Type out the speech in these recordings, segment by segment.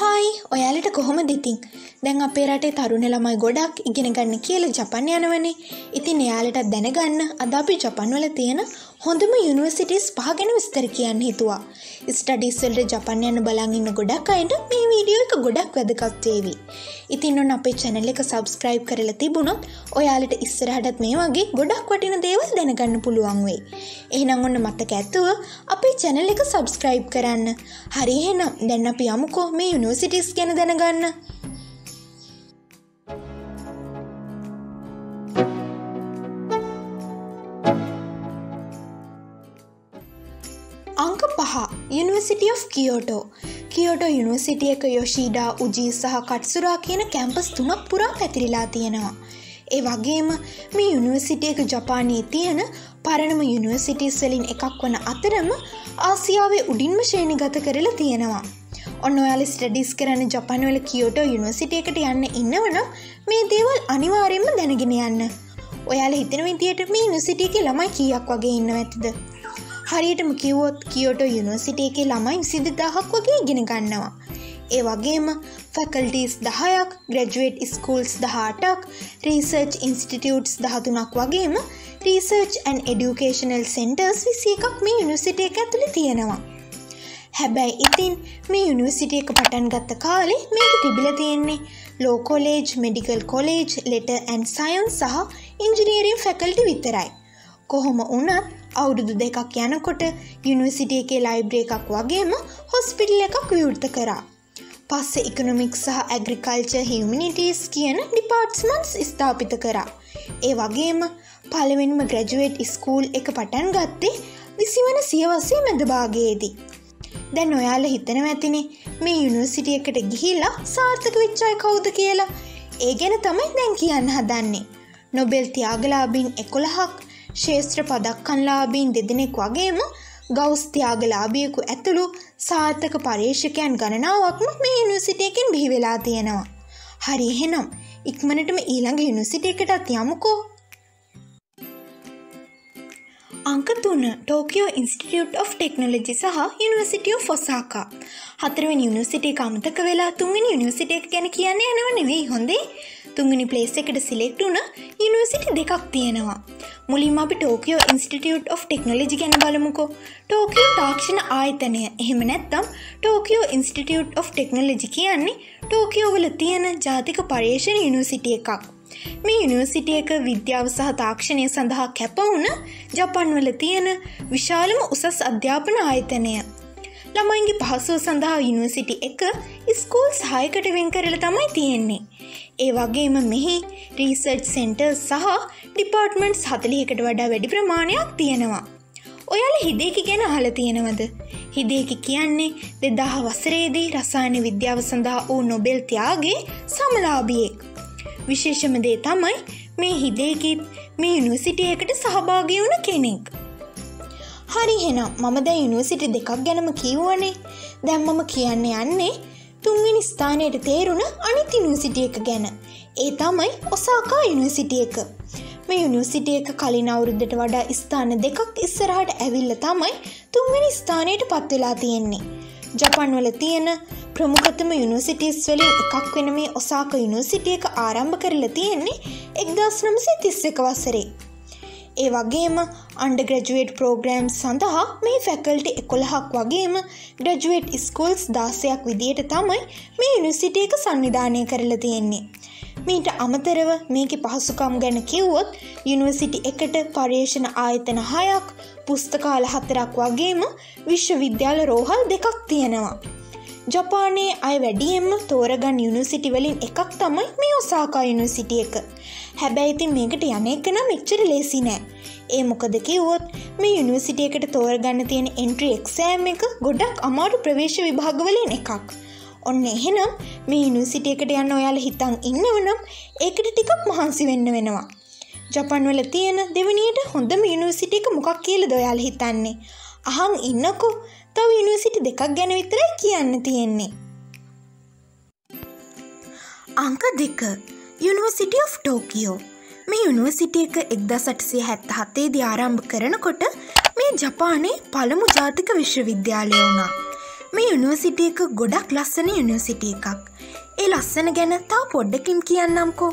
Hi ඔයාලට කොහොමද ඉතින්? දැන් අපේ රටේ තරුණ ළමයි ගොඩක් ඉගෙන ගන්න කියල ජපන් යනවනේ. ඉතින් එයාලටත් දැනගන්න අද අපි ජපන්වල තියෙන හොඳම යුනිවර්සිටිස් පහ ගැන විස්තර කියන්න හිතුවා. ස්ටඩිස්වල්ට ජපන් යන්න බලන් ඉන්න ගොඩක් අයට මේ වීඩියෝ එක ගොඩක් වැදගත්වේවි ඉතින් ඔන්න අපේ චැනල එක සබස්ක්‍රයිබ් කරලා තිබුණොත් ඔයාලට ඉස්සරහටත් මේ වගේ ගොඩක් වටින දේවල් දැනගන්න පුළුවන් වෙයි. එහෙනම් ඔන්න මතක ඇතුව අපේ චැනල එක සබස්ක්‍රයිබ් කරන්න. හරි එහෙනම් දැන් අපි යමුකෝ මේ යුනිවර්සිටිස් ගැන දැනගන්න. යනිවර්සිට of කියෝටෝ කියෝටෝ යුනිවර්සිටිය එක යොෂීඩා උජී සහ කට්සුරා කියන කැම්පස් තුනක් පුරා පැතිරිලා තියෙනවා. ඒ වගේම මේ යුනිවර්සිටිය එක ජපානයේ තියෙන පරණම යුනිවර්සිටිස් වලින් එකක් වන අතරම ආසියාවේ උඩින්ම ශේණි ගත කරලා තියෙනවා. ඔන්න ඔයාල ස්ටඩිස් කරන්න ජපන්වල කියෝටෝ යුනිවර්සිටිය එකට යන්න ඉන්නවනම් මේ දේවල් අනිවාරයෙන්ම දැනගෙන යන්න. ඔයාල හිතන විදියට මේ යුනිසිටියක ළමයි කියක් වගේ ඉන්න ඇතිද. හරියටම කිව්වොත් කියෝටෝ යුනිවර්සිටිය එකේ ළමයි විසිදි දහක් වගේ ඉගෙන ගන්නවා. ඒ වගේම ෆැකල්ටස් දහයක් ග්‍රජුවේට් ස්කූල්ස් දහටක් රීසර්ච් ඉන්ස්ටිටියටස් දහතුනක් වගේම රීසර්ච් ඇන් එඩියුකේෂනල් සෙන්ටර්ස් විසි එකක් මේ යුනිසිටිය එක ඇතුළි තියෙනවා. හැබැයි ඉතින් මේ යුනිවර්සිටිය එක පටන් ගත්ත කාලේ මේක තිබිල තියෙන්නේ law college medical college letters and science සහ ඉංජිනීරීම් ෆැකල්ටි විතරයි. කොහොම වනත් අවුරුදු දෙකක් යනකොට යුනිවර්සිටිය එකේ ලයිබ්‍රේ එකක් වගේම හොස්පිටල් එකක් විවෘත කරා. පස්ස ඉකනොමික් සහ ඇග්‍රිකල්ච හිමිනිටස් කියන ඩිපාර්ට්ස්මන්ස් ස්ථාපිත කරා. ඒ වගේම පළවෙනිම ග්‍රජුවේට් ස්කූල් එක පටන් ගත්තේ විසිවන සියවසේ මැදභාගයේදී. දැන් ඔයාල හිතන ඇතිනේ මේ යුනිවර්සිටිය එකට ගිහිල්ලා සාර්ථක විච්චාය කවුද කියලා ඒ ගැන තමයි දැන් කියන්න හදන්නේ. නොබෙල් තියාගලාබින් එකොළහක් ශේෂත්‍ර පදක්කන්ලාබීන් දෙදෙනෙක් වගේම ගෞස්තියාගලාභියකු ඇතුළු සාර්ථක පර්ේෂකයන් ගණනාවක්ම මේ යුනිසිටියකින් බිහිවෙලා තියෙනවා. හරි එහෙනම් ඉක්මනටම ඊළඟ යුනිසිටියකටත් යමුකෝ. අංක තුන ටෝකියෝ ඉන්ස්ටිටියුට් of ටෙක්නොලජි සහ යනිවසිටිය ෆොසාකා හතරවෙන් යුනිසිටේ අමතක වෙලා තුන්ගෙන යුනිසිට එක ගැන කියන්න යනව නෙවෙයි හොඳේ. තුන්ගනි පලේස් එකට සිලෙක්ට වුන යනිවසිටි දෙකක් තියෙනවා. මුලින් අපි ටෝකියෝ ඉන්ස්ටිටියුට් of ටෙක්නොලජි ගැන බලමුකෝ. ටෝකියෝ තාක්ෂණ ආයතනය. එහෙම නැත්තම් ටෝකියෝ ඉන්ස්ටිටියුට් of ටෙක්නොලජි කියන්නේ ටෝකියෝ වල තියෙන ජාතික පර්යේෂණ යුනිසිටිය එකක්. මේ යුනිවර්සිටිය එක විද්‍යාව සහ තාක්ෂණය සඳහා කැපවුන ජපන්වල තියෙන විශාලම උසස් අධ්‍යාපන ආයතනය. ළමයින්ගේ පහසුව සඳහා යුනිවර්සිටි එක ස්කූල් සහයකට වෙන් කරල තමයි තියෙන්නේ. ඒ වගේම මෙහි රීසර්ච් සෙන්ටර් සහ ඩිපාර්ට්මන්ට් හතලියකට වඩා වැඩි ප්‍රමාණයක් තියෙනවා. ඔයාල හිදේකි ගැන අහල තියෙනවද. හිදේකි කියන්නේ දෙදාහ වසරේදී රසායන විද්‍යාව සඳහා වූ නොබෙල් තියාගේ සමලාභියෙක්. විශේෂම දේ තමයි මේ හිදේකිත් මේ යුනිවසිටියකට සහභාගි වුණ කෙනෙක්. හරි හෙනම් මම දැ යුනිවසිටි දෙකක් ගැනම කිව්වනේ දැම් මම කියන්න යන්නේ තුන්වෙනි ස්ථානයට තේරුණ අනිත් යුනිවසිටිය එක ගැන. ඒ තමයි ඔසාකා යුනිවසිටිය එක. මේ යුනිවසිටිය එක කලින් අවුරුද්ධට වඩා ස්ථාන දෙකක් ඉස්සරහට ඇවිල්ල තමයි තුන්වෙනි ස්ථානයට පත්වෙලා තියෙන්නේ. ජපන්වල තියෙන ප්‍රමුඛතම යුනිසිටිස් වලින් එකක් වෙන මේ ඔසාක යුනිසිටිය එක ආරම්භ කරලා තියෙන්නේ එක්දස් නමසේ තිස්ස එක වසරේ. ඒ වගේම අන්ඩ ග්‍රජුවේට් ප්‍රෝග්‍රෑම් සඳහා මේ ෆැකල්ටි එකොළහක් වගේම ග්‍රජුවේට් ස්කෝල්ස් දාසයක් විදියට තමයි මේ යුනිසිටිය එක සංවිධානය කරලා තියෙන්නේ. මීට අමතරව මේක පහසුකම් ගැන කිව්වොත් යුනිවර්සිටි එකට පර්යේෂණ ආයතන හයක් පුස්තකාල හතරක් වගේම විශ්වවිද්‍යාල රෝහල් දෙකක් තියෙනවා. ජපානයේ අය වැඩියෙන්ම තෝරගන් යුනිසිටි වලින් එකක් තමයි මේ ඔසාකා යුනිසිටිය එක. හැබැයිතින් මේකට යන එක නම් එක්චර ලේසි නෑ. ඒ මොකද කිව්වොත් මේ යුනිසිටියකට තෝරගන්න තියෙන එන්ට්‍රි එක්සෑම් එක ගොඩක් අමාරු ප්‍රවේශ විභාගවලින් එකක්. ඔන්න එහෙනම් මේ යුනිසිටියකට යන්න ඔයාල හිතන් ඉන්නවනම් ඒකට ටිකක් මහන්සි වෙන්න වෙනවා. ජපන්වල තියෙන දෙවනියට හොඳම යුනිසිටික මොකක් කියල දොයාල හිතන්නේ. අහන් ඉන්නකෝ තව යුනිවසිටි දෙකක් ගැන විතරයි කියන්න තියෙන්නේ. අංක දෙක යුනිවසිට of ටෝකියෝ මේ යුනිවසිටිය එක එක්දා සටසේ හැත්ත හත්තේදී ආරම්භ කරනකොට මේ ජපානයේ පළමු ජාතික විශ්වවිද්‍යාලය වුණා. මේ යුනිවසිටිය එක ගොඩක් ලස්සන යුනිවසිටිය එකක්. ඒ ලස්සන ගැන තව පොඩ්ඩකින් කියන්නම්කෝ.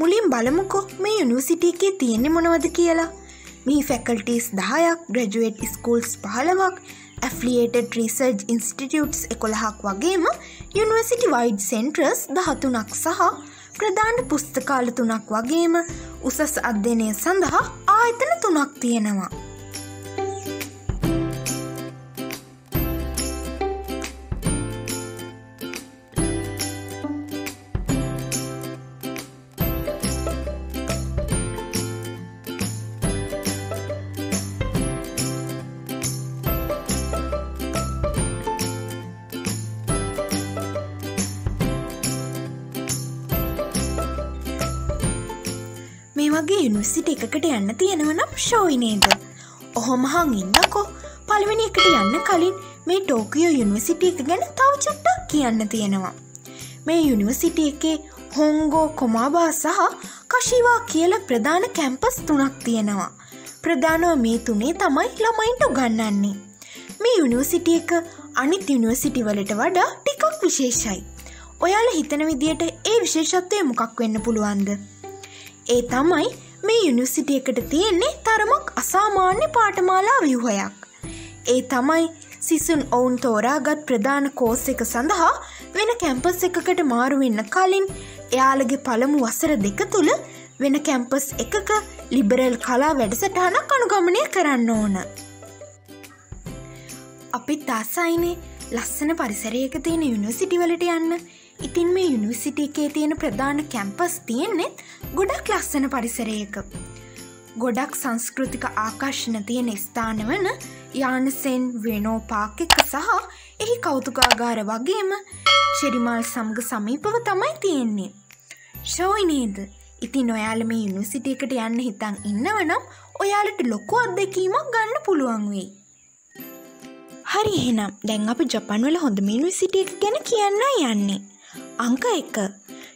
මුලින් බලමුකෝ මේ යුනිවසිටිය එකේ තියෙන්නේ මොනවද කියලා. මේ ෆැකල්ටස් දහයක් ග්‍රජුවට් ස්කූල්ස් පහලවක් ඇෆලියේටඩ රිසර්ජ් ඉන්ස්ටිටියුට්ස් එකොළහක් වගේම යුනිවසිටි වයිඩ් සෙන්ට්‍රස් දහතුනක් සහ ප්‍රධාන පුස්තකාල තුනක් වගේම උසස් අධ්‍යනය සඳහා ආයතන තුනක් තියෙනවා. වගේ යුනිසිට එකකට යන්න තියෙනවනම් ශෝයිනේද. ඔහොමහං ඉන්නකෝ පළවෙනි එකට යන්න කලින් මේ ටෝකියෝ යුනිවසිටිය එක ගැන තව චුට්ටක් කියන්න තියෙනවා. මේ යුනිවසිටිය එකේ හොංගෝ කොමාබා සහ කශිවා කියල ප්‍රධාන කැම්පස් තුනක් තියෙනවා. ප්‍රධානව මේ තුනේ තමයි ළමයින්ට උගන්නන්නේ. මේ යුනිවසිටිය එක අනිත් යුනිවසිටි වලට වඩා ටිකක් විශේෂයි. ඔයාල හිතන විදියට ඒ විශේෂත්වය මොකක් වෙන්න පුළුවන්ද. ඒ තමයි මේ යුනිවසිටිය එකට තියෙන්නේ තරමක් අසාමාන්‍ය පාටමාලා ව්‍යහයක්. ඒ තමයි සිසුන් ඔවුන් තෝරාගත් ප්‍රධාන කෝස් එක සඳහා වෙන කැම්පස් එකකට මාරුවෙන්න කලින් එයාලගේ පළමු වසර දෙක තුළ වෙන කැම්පස් එකක ලිබරල් කලා වැඩසටහනක් අනුගමනය කරන්න ඕන. අපිත් තාසයිනේ ලස්සන පරිසරයක තියෙන යුනිවසිටිවලට යන්න ඉතින් මේ යුනිවසිටි එකේ තියෙන ප්‍රධාන කැම්පස් තියෙන්නෙත් ගොඩක් ලස්සන පරිසරයක. ගොඩක් සංස්කෘතික ආකර්ශණ තියෙන ස්ථාන වන යානසෙන් වෙනෝපාක් එක සහ එහි කෞතුකාගාර වගේම චෙරිමල් සමග සමීපව තමයි තියෙන්නේ. ශෝයිනේද ඉතින් ඔයාල මේ යුනිසිට එකට යන්න හිතන් ඉන්නවනම් ඔයාලට ලොකු අත්දැකීමක් ගන්න පුළුවන් වෙයි. හරි එහෙනම් දැන් අප ජපන්වල හොඳ මිනිසිටිය එක ගැන කියන්න යන්නේ. අංක එක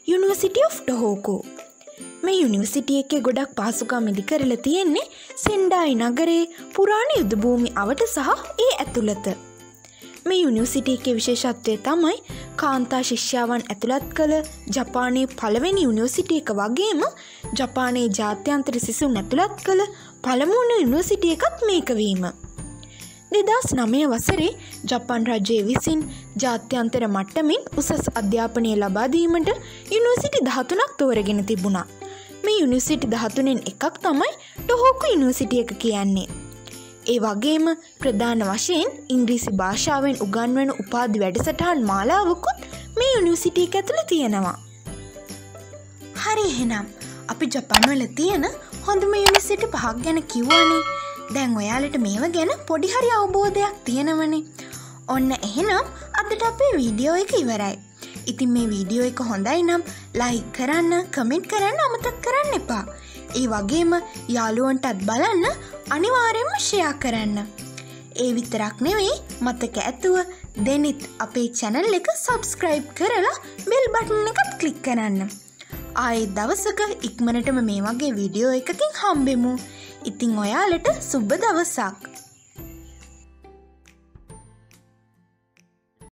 යුනිවසිටිය of ටොහෝකෝ මේ යුනිවසිටිය එකේ ගොඩක් පාසුකා මිදි කරල තියෙන්නේ සෙන්ඩායි නගරේ පුරාණ යුදභූමි අවට සහ ඒ ඇතුළත. මේ යුනිවසිටිය එකේ විශේෂත්වය තමයි කාන්තා ශිෂ්‍යාවන් ඇතුළත් කළ ජපානයේ පළවෙනි යුනිවසිටිය එක වගේම ජපානයේ ජාත්‍යන්තර සිසුන් ඇතුළත් කළ පළමුුණ යුනිවසිටිය එකත් මේකවීම. දෙදස් නමය වසරේ ජපන් රජයේ විසින් ජාත්‍යන්තර මට්ටමින් උසස් අධ්‍යාපනය ලබාදීමට යුනිසිටි දහතුනක් තෝරගෙන තිබුණා. මේ යුනිසිටි දහතුනෙන් එකක් තමයි ටොහෝකු යුනිසිටිය එක කියන්නේ. ඒ වගේම ප්‍රධාන වශයෙන් ඉංග්‍රීසි භාෂාවෙන් උගන්වන උපාධි වැඩසටහන් මාලාවකුත් මේ යුනිසිටිය ඇතුළ තියෙනවා. හරි එහෙනම් අපි ජපන්වල තියෙන හොඳම යුනිසිටි පහක් ගැන කිව්වානේ දැන් ඔයාලට මේව ගැන පොඩිහරි අවබෝධයක් තියෙනවනේ. ඔන්න එහෙනම් අදට අපේ වීඩියෝ එක ඉවරයි. ඉතින් මේ වීඩියෝ එක හොඳයි නම් ලයි කරන්න කමෙන්ට් කරන්න අමතක් කරන්න එපා. ඒ වගේම යාළුවන්ටත් බලන්න අනිවාරයෙන්ම ෂයා කරන්න. ඒ විතරක් නෙවෙයි මතක ඇතුව දෙනිත් අපේ චැනල් එක සබස්ක්‍රයිබ් කරලා බෙල් බටන් එකත් කලික් කරන්න. ආයෙත් දවසක ඉක්මනටම මේ වගේ විඩියෝ එකකින් හම්බෙමු. ඉතිං ඔයාලට සුබ දවසක්.